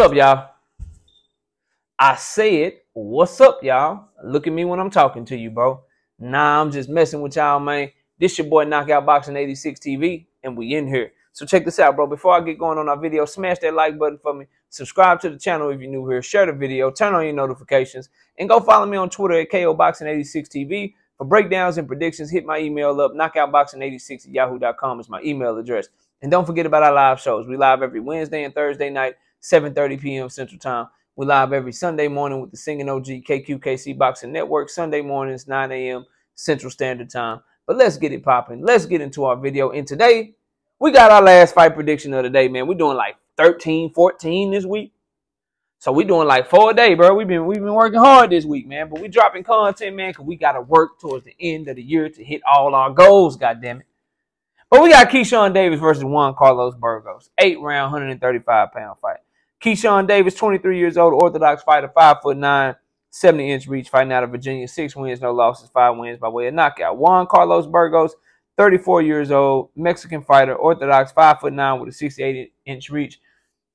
up, y'all? I said, what's up, y'all? Look at me when I'm talking to you, bro. Nah, I'm just messing with y'all, man. This your boy Knockout Boxing 86 TV, and we in here. So check this out, bro. Before I get going on our video, smash that like button for me. Subscribe to the channel if you're new here. Share the video. Turn on your notifications. And go follow me on Twitter at KOBoxing86TV. For breakdowns and predictions, hit my email up. Knockoutboxing86 at yahoo.com is my email address. And don't forget about our live shows. We live every Wednesday and Thursday night, 7.30 p.m. Central Time. We live every Sunday morning with the Singing OG KQKC Boxing Network. Sunday mornings, 9 a.m. Central Standard Time. But let's get it popping. Let's get into our video. And today, we got our last fight prediction of the day, man. We're doing like 13, 14 this week. So we doing like four a day, bro. We've been we've been working hard this week, man. But we dropping content, man, because we gotta work towards the end of the year to hit all our goals, God damn it. But we got Keyshawn Davis versus Juan Carlos Burgos. Eight round, 135 pound fight. Keyshawn Davis, 23 years old, Orthodox fighter, 5 foot 9, 70 inch reach, fighting out of Virginia. Six wins, no losses, five wins by way of knockout. Juan Carlos Burgos, 34 years old, Mexican fighter, Orthodox, 5 foot 9 with a 68 inch reach,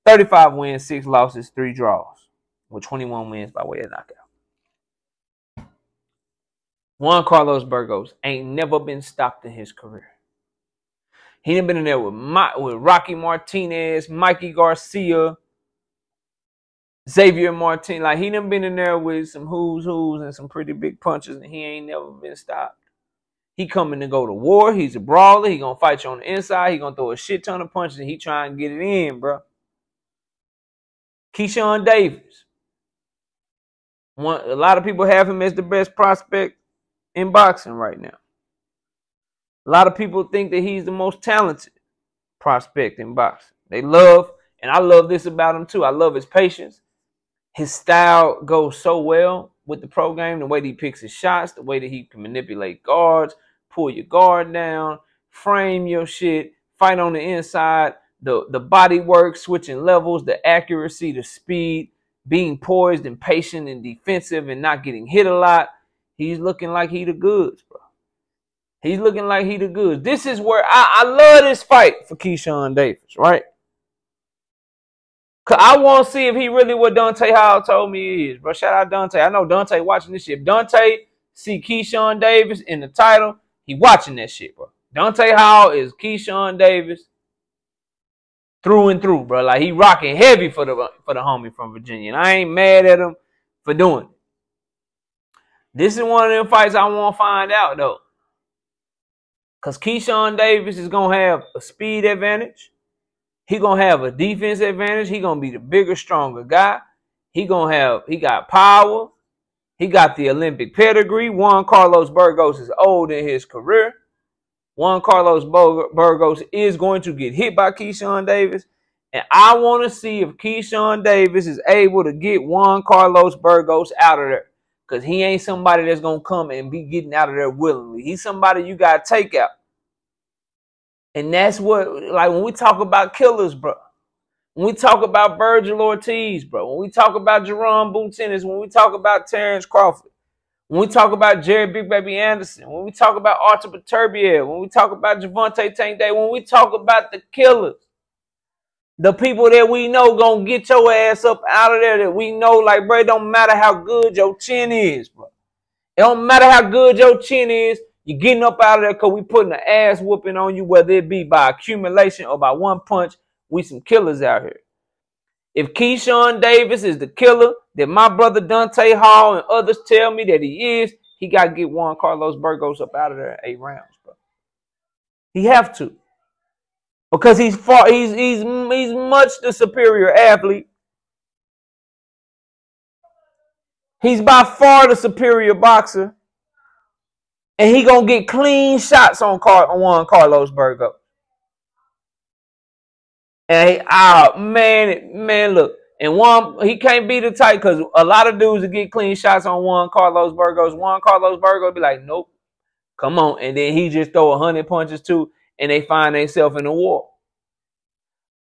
35 wins, six losses, three draws, with 21 wins by way of knockout. Juan Carlos Burgos ain't never been stopped in his career. He done been in there with My, with Rocky Martinez, Mikey Garcia, Xavier Martin, like he done been in there with some who's who's and some pretty big punches, and he ain't never been stopped. He coming to go to war. He's a brawler. He gonna fight you on the inside. He gonna throw a shit ton of punches, and he trying to get it in, bro. Keyshawn Davis. One, a lot of people have him as the best prospect in boxing right now. A lot of people think that he's the most talented prospect in boxing. They love, and I love this about him too. I love his patience his style goes so well with the program, the way that he picks his shots, the way that he can manipulate guards, pull your guard down, frame your shit, fight on the inside, the, the body work, switching levels, the accuracy, the speed, being poised and patient and defensive and not getting hit a lot. He's looking like he the goods, bro. He's looking like he the goods. This is where I, I love this fight for Keyshawn Davis, right? Cause I want to see if he really what Dante Hall told me is, bro. Shout out Dante. I know Dante watching this shit. If Dante see Keyshawn Davis in the title, he watching that shit, bro. Dante Hall is Keyshawn Davis through and through, bro. Like he rocking heavy for the for the homie from Virginia. And I ain't mad at him for doing it. This is one of them fights I want to find out though. Cause Keyshawn Davis is gonna have a speed advantage. He gonna have a defense advantage. He gonna be the bigger, stronger guy. He gonna have. He got power. He got the Olympic pedigree. Juan Carlos Burgos is old in his career. Juan Carlos Burgos is going to get hit by Keyshawn Davis. And I want to see if Keyshawn Davis is able to get Juan Carlos Burgos out of there. Because he ain't somebody that's going to come and be getting out of there willingly. He's somebody you got to take out. And that's what, like, when we talk about killers, bro, when we talk about Vergil Ortiz, bro, when we talk about Jaron Boots Ennis, when we talk about Terrence Crawford, when we talk about Jared Big Baby Anderson, when we talk about Artur Beterbiev, when we talk about Gervonta Tank Day, when we talk about the killers, the people that we know gonna get your ass up out of there that we know, like, bro, it don't matter how good your chin is, bro. It don't matter how good your chin is, you're getting up out of there because we putting an ass whooping on you, whether it be by accumulation or by one punch. We some killers out here. If Keyshawn Davis is the killer that my brother Dante Hall and others tell me that he is, he got to get Juan Carlos Burgos up out of there eight rounds, bro. He have to. Because he's far he's he's he's much the superior athlete. He's by far the superior boxer and he gonna get clean shots on Car on Juan Carlos Burgo. And he, oh man, man, look, and one he can't be the type because a lot of dudes get clean shots on Juan Carlos Burgos. Juan Carlos Burgo be like, nope, come on, and then he just throw a hundred punches too, and they find themselves in a war.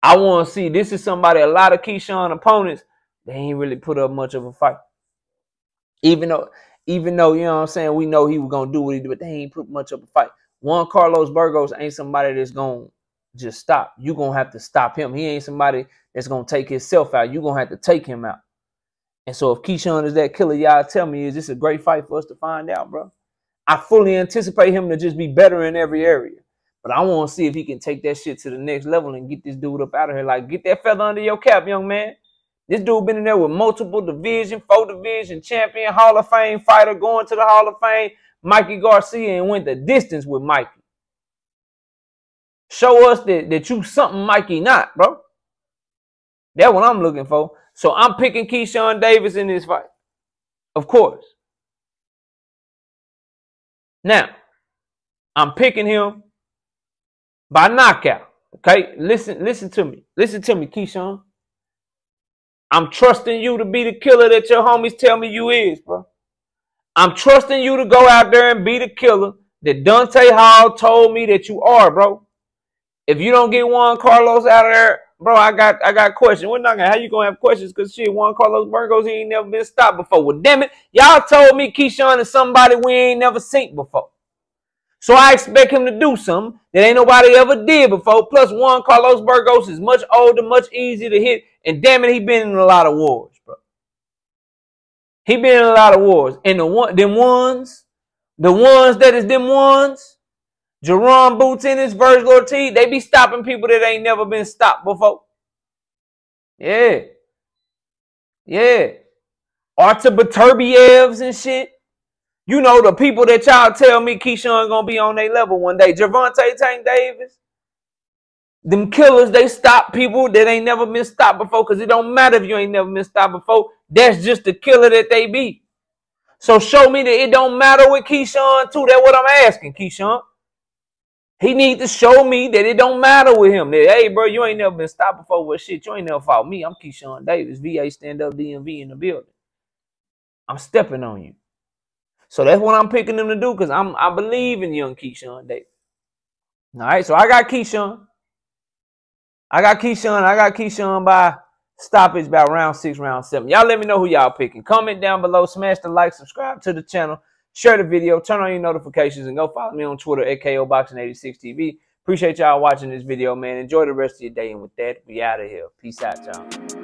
I want to see this is somebody. A lot of Keyshawn opponents they ain't really put up much of a fight, even though even though, you know what I'm saying, we know he was gonna do what he did, but they ain't put much of a fight. Juan Carlos Burgos ain't somebody that's gonna just stop. You're gonna have to stop him. He ain't somebody that's gonna take himself out. You're gonna have to take him out. And so if Keyshawn is that killer, y'all tell me, is this a great fight for us to find out, bro? I fully anticipate him to just be better in every area. But I want to see if he can take that shit to the next level and get this dude up out of here. Like, get that feather under your cap, young man. This dude been in there with multiple division, four division champion, Hall of Fame fighter, going to the Hall of Fame, Mikey Garcia, and went the distance with Mikey. Show us that, that you something Mikey not, bro. That's what I'm looking for. So I'm picking Keyshawn Davis in this fight. Of course. Now, I'm picking him by knockout. Okay, listen, listen to me. Listen to me, Keyshawn. I'm trusting you to be the killer that your homies tell me you is, bro. I'm trusting you to go out there and be the killer that Dante Hall told me that you are, bro. If you don't get Juan Carlos out of there, bro, I got I got questions. We're not gonna how you gonna have questions because shit, Juan Carlos Burgos, he ain't never been stopped before. Well, damn it, y'all told me Keyshawn is somebody we ain't never seen before. So I expect him to do something that ain't nobody ever did before. Plus, Juan Carlos Burgos is much older, much easier to hit, and damn it, he been in a lot of wars, bro. He been in a lot of wars. And the one them ones, the ones that is them ones, Jerome Boots in his Vergil Ortiz, they be stopping people that ain't never been stopped before. Yeah. Yeah. Artur Beterbievs and shit. You know the people that y'all tell me Keyshawn gonna be on their level one day. Gervonta Tank Davis. Them killers, they stop people that ain't never been stopped before because it don't matter if you ain't never been stopped before. That's just the killer that they be. So show me that it don't matter with Keyshawn too. That's what I'm asking, Keyshawn. He need to show me that it don't matter with him. That, hey, bro, you ain't never been stopped before with shit. You ain't never fought me. I'm Keyshawn Davis, VA stand up DMV in the building. I'm stepping on you. So that's what I'm picking them to do because I'm I believe in young Keyshawn Davis. All right, so I got Keyshawn. I got Keyshawn. I got Keyshawn by stoppage by round six, round seven. Y'all let me know who y'all picking. Comment down below. Smash the like, subscribe to the channel, share the video, turn on your notifications, and go follow me on Twitter at KOBoxing86 TV. Appreciate y'all watching this video, man. Enjoy the rest of your day. And with that, we out of here. Peace out, y'all.